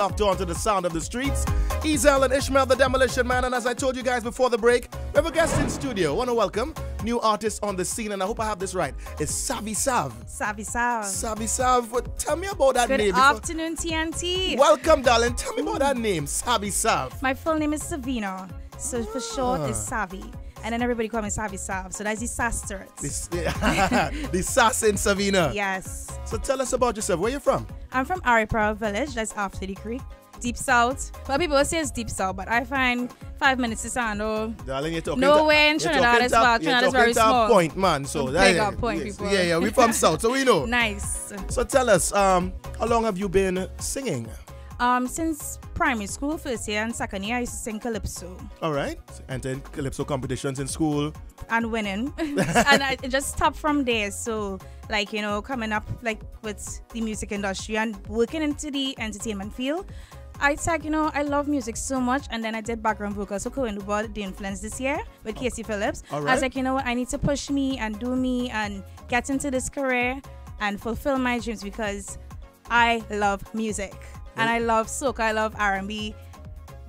locked on to the sound of the streets. Ezel and Ishmael, the Demolition Man. And as I told you guys before the break, we have a guest in studio. To welcome new artist on the scene, and I hope I have this right. It's Savi Sav. Savi Sav. Savi Sav. Tell me about that Good name. before- afternoon, TNT. Welcome, darling. Tell me about that name, Savi Sav. My full name is Savina. So for short, it's Ah. Savi. And then everybody call me Savi Sav. So that's the Saster. This, the Sass in Savina. Yes. So tell us about yourself. Where you from? I'm from Aripero Village. That's after the creek. Deep South. Well, people say it's Deep South, but I find five minutes is Sando. Darling, you're talking Nowhere in Trinidad as well. Trinidad is very small. point, man. So Big that, up point, yes, people. Yeah, yeah, We're from South, so we know. Nice. So tell us, um, how long have you been singing? Um, since primary school, first year and second year, I used to sing calypso. All right, and then calypso competitions in school. and winning, and I it just stopped from there. So, like you know, coming up like with the music industry and working into the entertainment field, I said, you know, I love music so much, and then I did background vocals for Kerwin Du Bois, the influence this year with Kasey Phillips. All I was like, you know what, I need to push me and do me and get into this career and fulfill my dreams because I love music and I love soca, I love R&B,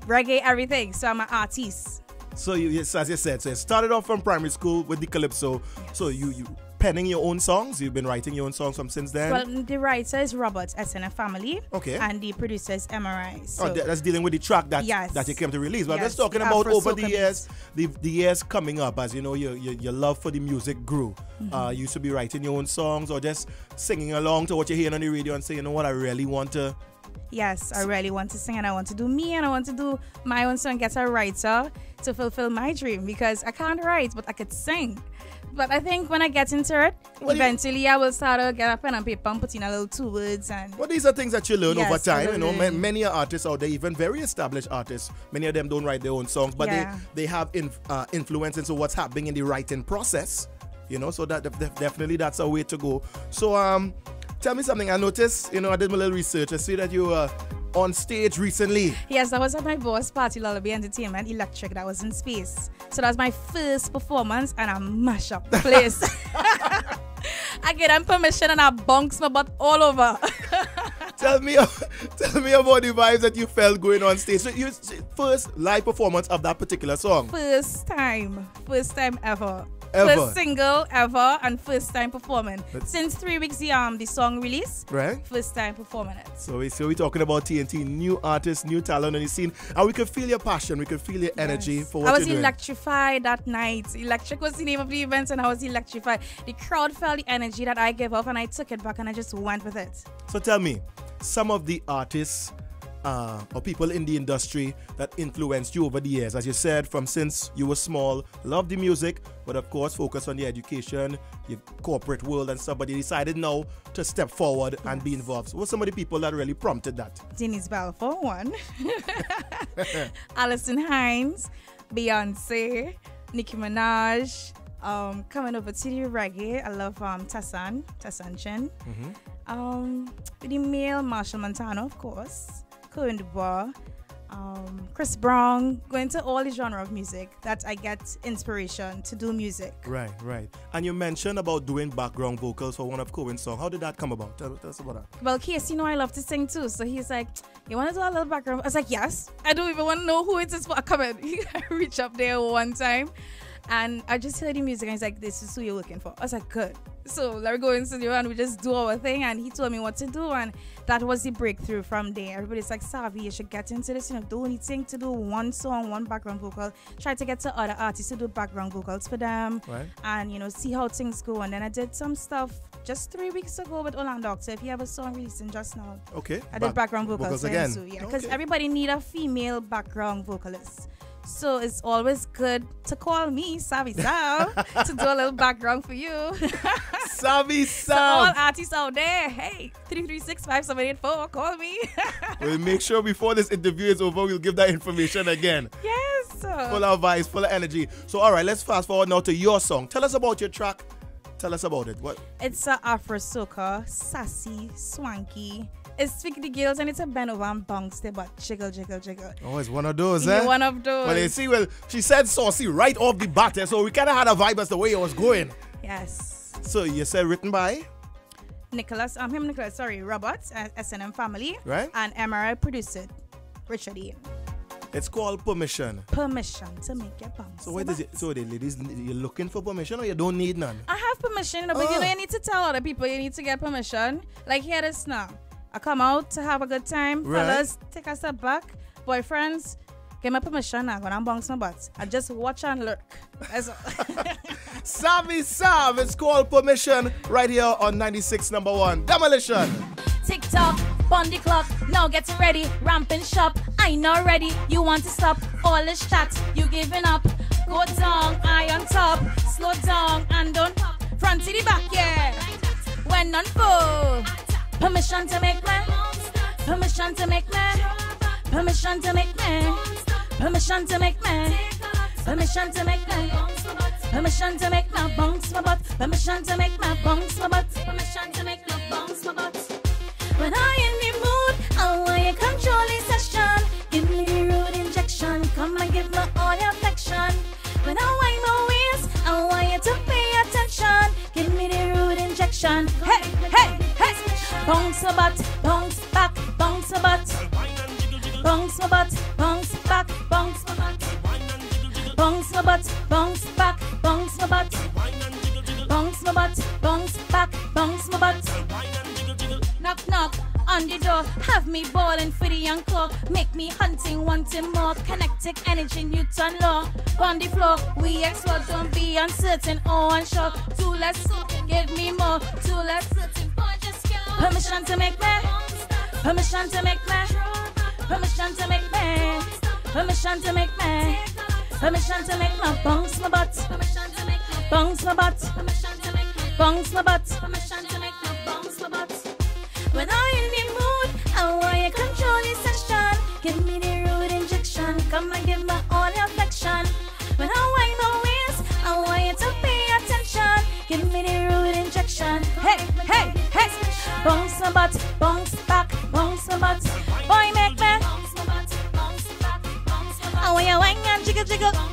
reggae, everything. So I'm an artist. So you, yes, as you said, so you started off from primary school with the calypso. So you you penning your own songs. You've been writing your own songs from since then. Well, the writer is Robert SNF Family. Okay. And the producer is MRI. So Oh, that's dealing with the track that Yes. that you came to release. But Yes, let's talking about Afro over the years, the, the years coming up. As you know, your your, your love for the music grew. Mm-hmm. Uh, you used to be writing your own songs or just singing along to what you're hearing on the radio and saying, you know what, I really want to. Yes, I really want to sing and I want to do me and I want to do my own song, get a writer to fulfill my dream because I can't write, but I could sing. But I think when I get into it, you- eventually I will start to get a pen and paper and put in a little two words and Well, these are things that you learn Yes, over time. You know, learn. many artists out there, even very established artists, many of them don't write their own songs, but Yeah. they they have in, uh, influence into what's happening in the writing process. You know, so that def- def- definitely that's a way to go. So, um, tell me something. I noticed, you know, I did my little research. I see that you were on stage recently. Yes, I was at my boss party, Lullaby Entertainment Electric, that was in space. So that was my first performance, and I mash up the place. I get them permission and I bunks my butt all over. tell me, tell me about the vibes that you felt going on stage. So, you first live performance of that particular song. first time, first time ever. Ever. First single ever and first time performing. But- Since three weeks the um the song release, Right. first time performing it. So we so we talking about TNT, new artists, new talent on the scene, and we could feel your passion, we could feel your energy Yes. for what I was you're doing. electrified that night. Electric was the name of the event, and I was electrified. The crowd felt the energy that I gave off, and I took it back, and I just went with it. so tell me, some of the artists uh, or people in the industry that influenced you over the years, as you said, from since you were small, love the music, but of course focus on the education, your corporate world and you decided now to step forward and be involved. So what some of the people that really prompted that? Denise for one. Alison Hinds, Beyonce, Nicki Minaj. Um, coming over to the reggae, I love um Tessanne, Tessanne Chin. Um, the male Machel Montano, of course, Kerwin Du Bois, um, Chris Brown, going to all the genre of music that I get inspiration to do music. Right, right. And you mentioned about doing background vocals for one of Kerwin's songs. How did that come about? Tell, tell us about that. Well, Kasey, you know I love to sing too, so he's like, "You want to do a little background?" I was like, "Yes." I don't even want to know who it is for. a comment. I reach up there one time, and I just heard the music, and he's like, "This is who you're looking for." I was like, "Good." So let me go in studio and we just do our thing, and he told me what to do, and that was the breakthrough from there. Everybody's like, "Savi, you should get into this. You know, do anything to do one song, one background vocal. Try to get to other artists to do background vocals for them." Right. and you know see how things go and then i did some stuff just three weeks ago with Olan Doctor. If you have a song releasing just now, Okay. I did Back- background vocals, vocals again. too, yeah, because Okay. everybody need a female background vocalist. So it's always good to call me Savi Sav to do a little background for you. Savi so all artists out there, hey, three three six five seven eight four, call me. we'll make sure before this interview is over, we'll give that information again. yes. Full of vibes, full of energy. So, all right, let's fast forward now to your song. Tell us about your track. Tell us about it. What? It's a Afro soca, sassy, swanky. It's speak the girls and it's a bend over and bounce the butt, jiggle, jiggle, jiggle. Oh, it's one of those, Yeah, eh? one of those. Well, you see, well, she said saucy right off the bat, eh, so we kind of had a vibe as the way it was going. Yes. So you said written by? Nicholas, um, him Nicholas, sorry, Robert, uh, S&M family, Right. and MRI produced it. Richard Ian. It's called permission. Permission to make your bounce. So what is it? So the ladies, you're looking for permission or you don't need none? I have permission, but you know, Ah. you need to tell other people you need to get permission. Like here this now. I come out to have a good time. Right. Fellas, take a step back. Boyfriends, give me permission now when I'm bounce my butt. I just watch and look. That's. Savi Sav, it's called permission right here on 96 number one. Demolition. Tick tock, Bondi clock, now get ready, ramping shop. I not ready, you want to stop all this chat, you giving up. Go down, I on top, slow down and don't pop. Front to the back, yeah. When on full, permission to make me, permission to make me, permission to make me, permission to make me, permission to make me. Permission to make my bounce my butt. Permission to make my bounce my butt. Permission to make my bounce my butt. When I in the mood, I want you control the session. Give me the rude injection. Come and give me all your affection. When I wind my waist, I want you to pay attention. Give me the rude injection. Hey, hey, hey. Bounce my butt, bounce back, bounce my butt. Bounce my butt, bounce back, bounce my butt. Bounce my butt, bounce back, bounce my butt. Bounce my butt, bounce back, bounce my butt. Knock knock on the door, have me balling for the young clock. Make me hunting, wanting more. Kinetic energy, Newton law. On the floor, we explore, don't be uncertain or unsure. Too less give me more. Too less certain, or just go. Permission to make me. Permission to make me. Permission to make me. Permission to make me. Permission to make my bounce my butt. Permission to make my bounce my butt. Permission to make my bounce my butt. Permission to When I'm in the mood, I want you control the session. Give me the rude injection. Come and give me all your affection. When I wind my waist, I want you to pay attention. Give me the rude injection. Hey, hey, hey. Bounce my butt, bounce back, bounce my butt. Boy, make me. My my. I want you wang and jiggle, jiggle.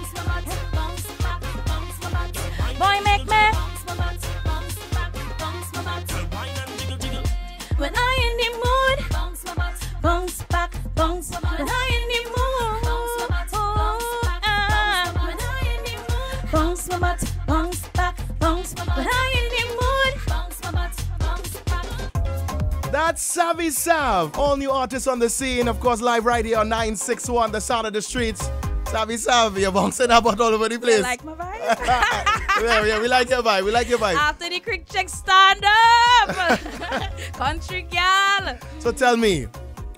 That's Savi Sav, all new artists on the scene. Of course, live right here on 961, the sound of the streets. Savi Sav, you're bouncing about all over the You place. like my vibe? yeah, yeah, we like your vibe. We like your vibe. After the quick check, stand up. Country gal. So tell me,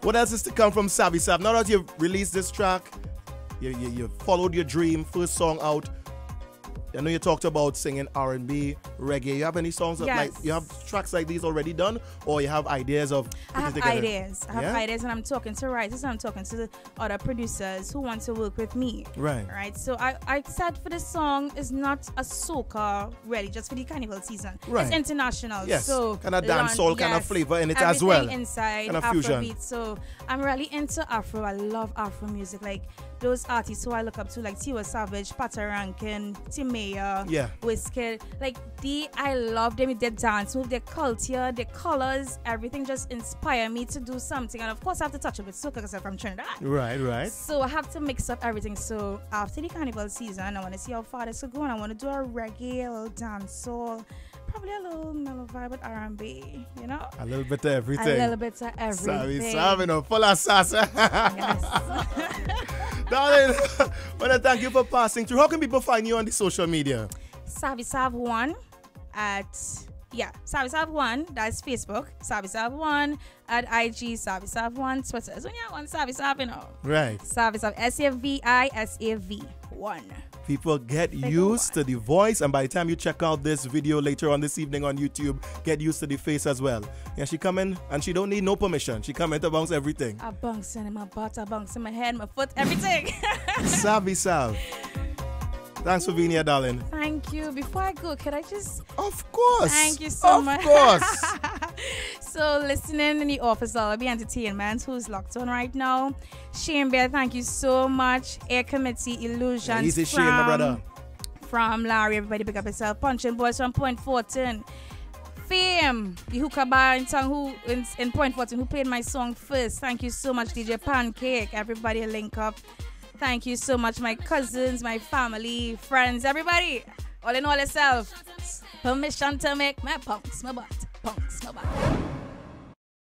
what else is to come from Savi Sav? Now that you've released this track, you, you, you followed your dream, first song out. I know you talked about singing R&B, reggae. You have any songs that, like you have tracks like these already done, or you have ideas of? I have together? ideas. I have Yeah? ideas, and I'm talking to writers. And I'm talking to the other producers who want to work with me. Right. Right. So I, I said for this song is not a soca really just for the carnival season. Right. It's international. Yes, So kinda learn- dancehall kind of flavor in it as well. Inside Kind of fusion. Afrobeat. So I'm really into Afro. I love Afro music. Like those artists who I look up to, like Tiwa Savage, Patoranking, Timaya, Yeah. Wizkid. Like the I love them with their dance move, their culture, their colors, everything just inspire me to do something. And of course I have to touch it with soca because I'm from Trinidad. Right, right. So I have to mix up everything. So after the carnival season, I want to see how far this could go, and I want to do a reggae, a little dancehall, probably a little mellow vibe with R&B. You know, A little bit of everything. a little bit of everything. Savi Sav, you know, full of sass. Yes. Darling, to thank you for passing through. How can people find you on the social media? Savi Sav one at yeah, Savi Sav one. That's Facebook. Savi Sav one at IG. Savi Sav one. Twitter. It's only one Savi Sav, you know. Right. Savi Sav. S A V I S A V one. People get used to the voice, and by the time you check out this video later on this evening on YouTube, get used to the face as well. Yeah, she come in and she don't need no permission. She come in to bounce everything. I bounce in my butt. I bounce in my head, my foot, everything. Savi Sav. Thanks for being here, darling. Thank you. Before I go, can I just Of course. thank you so of much? Of course. so listening in the office, I'll be entertainment who's locked on right now. Shane Bear, thank you so much. Air Committee Illusions. Easy Shane, my from- brother. From Larry, everybody pick up yourself. Punching Boys from Point Fortin. Fame, the hookah bar in town who in, in Point Fortin who played my song first. Thank you so much, DJ Pancake. Everybody link up. Thank you so much, my cousins, my family, friends, everybody. All in all yourself. Permission to make my punks, my butt, punks, my butt.